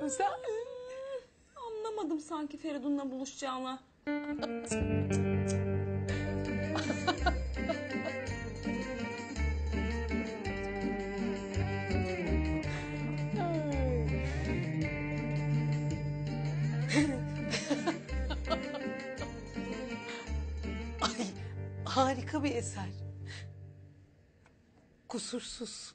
Özel. Anlamadım sanki Feridun'la buluşacağını. Ay harika bir eser. Kusursuz.